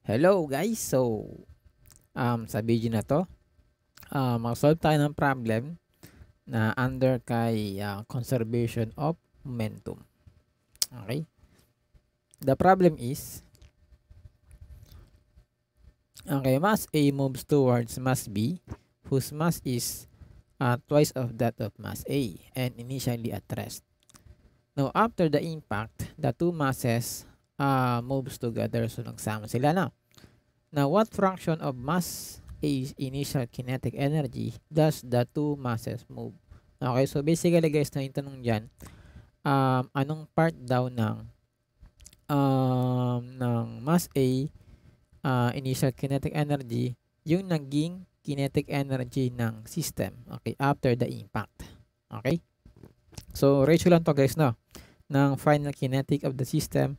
Hello guys! So, um, sa video na to, uh, mag-solve tayo ng problem na under kay uh, conservation of momentum. Okay? The problem is, okay, mass A moves towards mass B whose mass is uh, twice of that of mass A and initially at rest. Now, after the impact, the two masses uh, moves together. So, nagsama sila na. Now, what fraction of mass A's initial kinetic energy does the two masses move? Okay, so basically guys, na yung tanong dyan, um, anong part daw ng um, ng mass A uh, initial kinetic energy yung naging kinetic energy ng system okay after the impact okay so ratio lang to guys no ng final kinetic of the system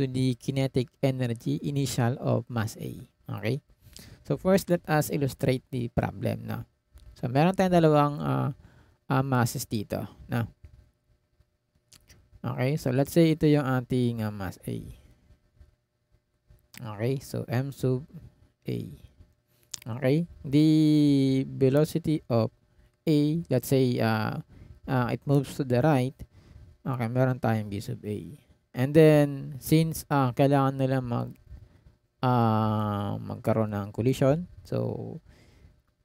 to the kinetic energy initial of mass A. Okay? So first, let us illustrate the problem. No? So meron tayong dalawang uh, uh, masses dito. No? Okay, so let's say ito yung ating uh, mass A. Okay, so M sub A. Okay, the velocity of A, let's say uh, uh, it moves to the right. Okay, meron tayong B sub A. And then, since uh, kailangan nila mag uh, magkaroon ng collision, so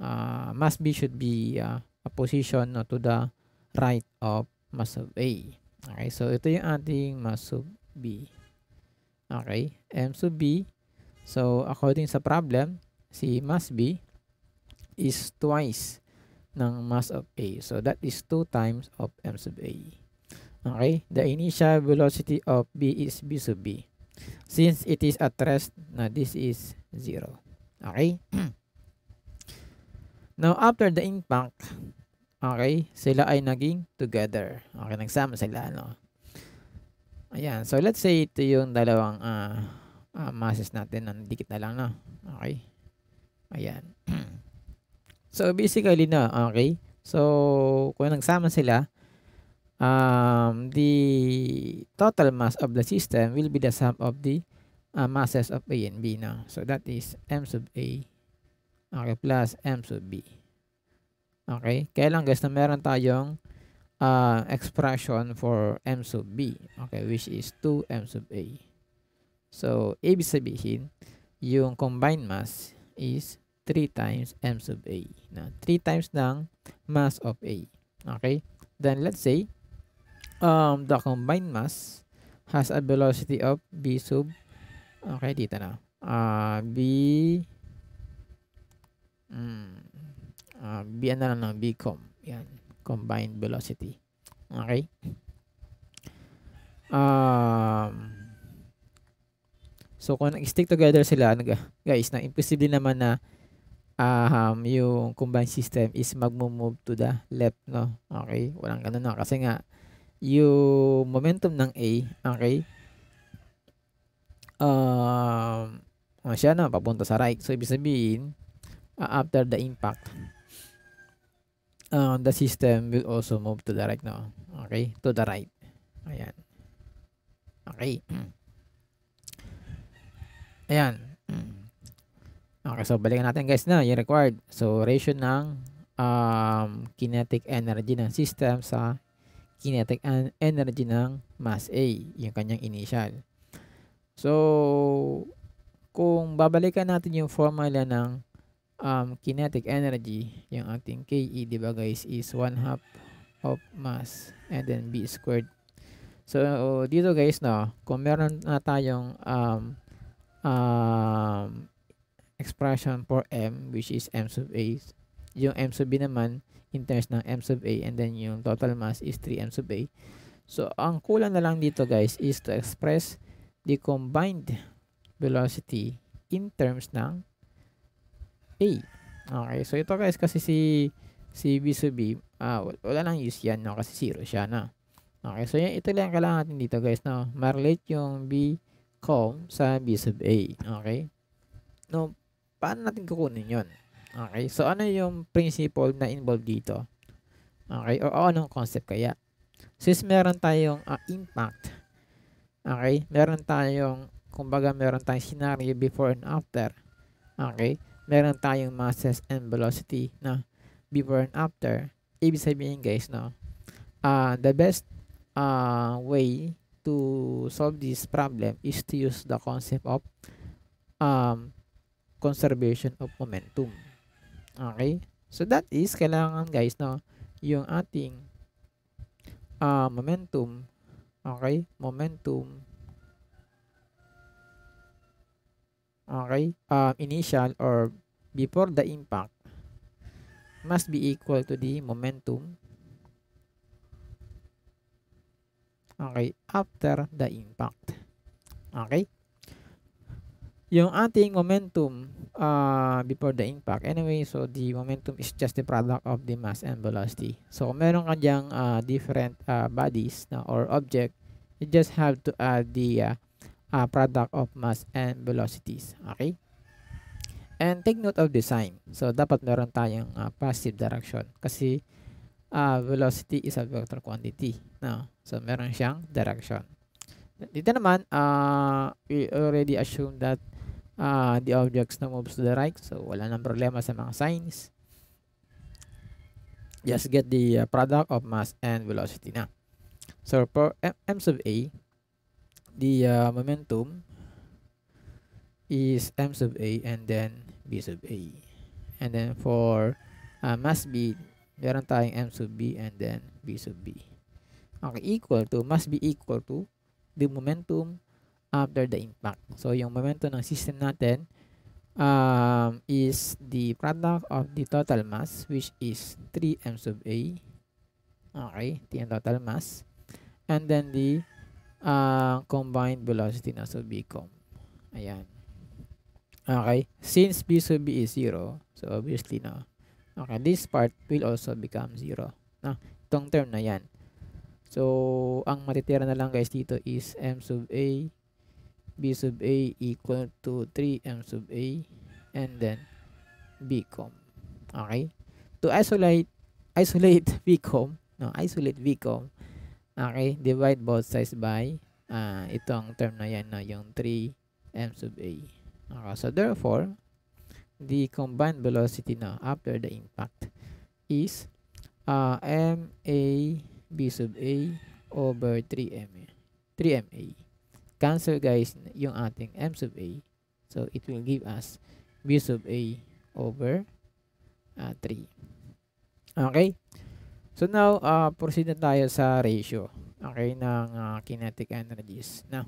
uh, mass B should be uh, a position no, to the right of mass of A. Okay, so ito yung ating mass of B. Okay, M sub B. So, according sa problem, si mass B is twice ng mass of A. So, that is 2 times of M sub A. Okay, the initial velocity of B is B sub B. Since it is at rest, na this is 0. Okay? Now, after the impact, okay, sila ay naging together. Okay, nagsama sila, no? Ayan, so let's say ito yung dalawang uh, uh, masses natin na dikit na lang, no? Okay? Ayan. so, basically, na, okay? So, kung nagsama sila, um, the total mass of the system will be the sum of the uh, masses of A and B now. So that is M sub A okay, plus M sub B. Okay? Kaya lang guys na meron tayong uh, expression for M sub B. Okay, which is 2M sub A. So, ibig sabihin, yung combined mass is 3 times M sub A. Na 3 times ng mass of A. Okay? Then, let's say, um, the combined mass has a velocity of b sub. Okay dito na. Uh, b. Mm, uh, b ano lang ng b com. Yan. Combined velocity. Okay. Um so kung nag-stick together sila guys na imposible naman na um, yung combined system is magmo-move to the left no? Okay walang ganun na kasi nga yung momentum ng A, okay? Um, uh, siya na, papunta sa right. So, ibig sabihin, uh, after the impact, uh, the system will also move to the right now. Okay? To the right. Ayan. Okay. Ayan. Okay, so balikan natin guys na yung required. So, ratio ng um, kinetic energy ng system sa kinetic energy ng mass A, yung kanyang initial. So, kung babalikan natin yung formula ng um, kinetic energy, yung ating KE, di ba guys, is 1 half of mass and then B squared. So, dito guys, no, kung meron na tayong um, um, expression for M, which is M sub A, yung M sub B naman, in terms ng m sub a and then yung total mass is 3m sub a. So, ang kulang na lang dito guys is to express the combined velocity in terms ng a. Okay, so ito guys kasi si si b sub b, ah, wala nang use yan no kasi zero siya na. Okay, so yan, ito lang kailangan natin dito guys no. Ma-relate yung b com sa b sub a. Okay? No, paano natin kukunin yon? Okay, so ano yung principle na involved dito? Okay, o, o anong concept kaya? Since meron tayong uh, impact, okay, meron tayong kumbaga meron tayong scenario before and after. Okay? Meron tayong masses and velocity na before and after. Ibig sabihin guys, no, uh, the best uh, way to solve this problem is to use the concept of um, conservation of momentum. Okay? So that is, kailangan guys, no, yung ating uh, momentum, okay, momentum, okay, um, initial or before the impact must be equal to the momentum. Okay, after the impact. Okay? Yung ating momentum uh, before the impact. Anyway, so the momentum is just the product of the mass and velocity. So, meron ka diyang uh, different uh, bodies na, or object. You just have to add the uh, uh, product of mass and velocities. Okay? And take note of the sign. So, dapat meron tayong uh, positive direction. Kasi, uh, velocity is a vector quantity. No? So, meron siyang direction. Dito naman, uh, we already assume that uh, the objects na moves to the right. So, wala nang problema sa mga signs. Just get the uh, product of mass and velocity na. So, for m, m sub a, the uh, momentum is m sub a and then b sub a. And then for uh, mass b, meron tayong m sub b and then b sub b. Okay, equal to, must be equal to the momentum after the impact. So, yung momentum ng system natin um, is the product of the total mass which is 3m sub a. Okay, T ang total mass. And then the uh, combined velocity na sub b com. Ayan. Okay, since b sub b is 0, so obviously no. Okay, this part will also become 0. Na, itong term na yan. So, ang matitira na lang guys dito is m sub a b sub a equal to 3m sub a and then bcom. Okay? To isolate isolate bcom, no, isolate bcom, okay, divide both sides by uh, itong term na yan, no, yung 3m sub a. Okay, so therefore, the combined velocity now after the impact is uh, m a b sub a over 3m 3ma cancel guys yung ating m sub a. So, it will give us b sub a over uh, 3. Okay? So, now, uh, proceed na tayo sa ratio. Okay, ng uh, kinetic energies. Now,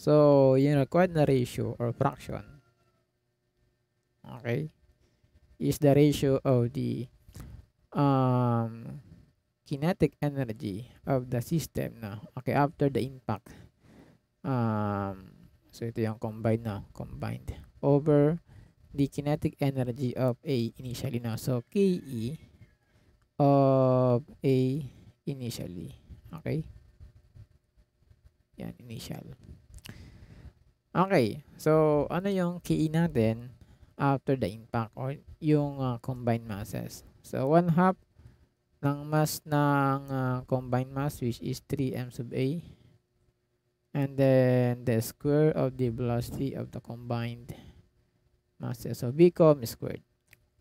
so, yung required na ratio or fraction, okay, is the ratio of the um, kinetic energy of the system na okay after the impact um, so ito yung combined na combined over the kinetic energy of A initially na so KE of A initially okay? Yan initial. Okay so ano yung KE natin after the impact or yung uh, combined masses? So one half ng mass ng uh, combined mass which is 3m sub a. And then the square of the velocity of the combined masses so become squared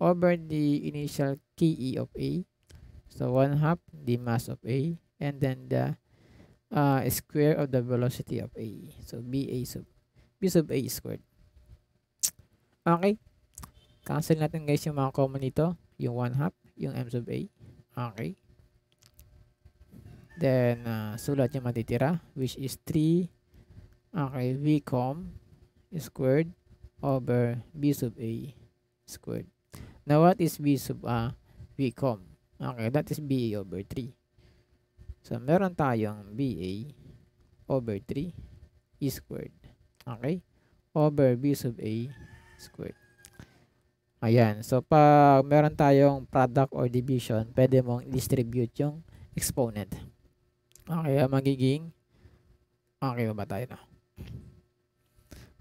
over the initial ke of a. So one half the mass of a and then the uh, square of the velocity of a. So ba sub b sub a squared. Okay. Cancel natin guys yung mga common nito. Yung one half yung m sub a Okay. Then, uh, sulat yung matitira, which is 3, okay, v com squared over b sub a squared. Now, what is b sub a? v com? Okay, that is ba over 3. So, meron tayong ba over 3 e squared. Okay? Over b sub a squared. Ayan. So, pag meron tayong product or division, pwede mong distribute yung exponent. Okay, magiging okay ba tayo na?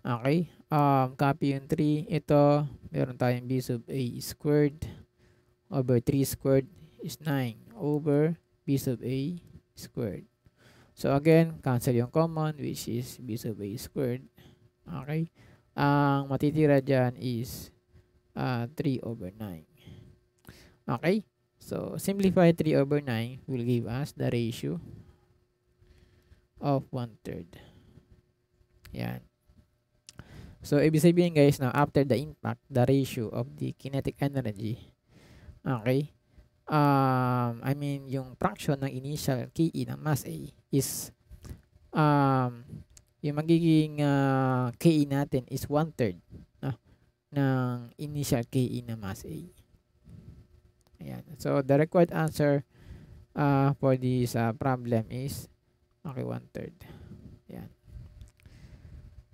Okay. Um, copy yung 3. Ito, meron tayong b sub a squared over 3 squared is 9 over b sub a squared. So again, cancel yung common which is b sub a squared. Okay? Ang matitira dyan is uh, 3 over 9. Okay? So, simplify 3 over 9 will give us the ratio of 1 third. Yan. So, ibig sabihin guys, now after the impact, the ratio of the kinetic energy, okay, um, I mean, yung fraction ng initial KE ng mass A is, um, yung magiging uh, KE natin is one-third no, ng initial KE na mass A. Ayan. So, the required answer uh, for this uh, problem is, okay, one-third. Ayan.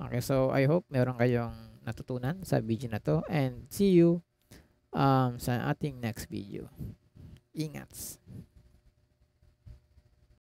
Okay, so I hope meron kayong natutunan sa video na to and see you um, sa ating next video. Ingats.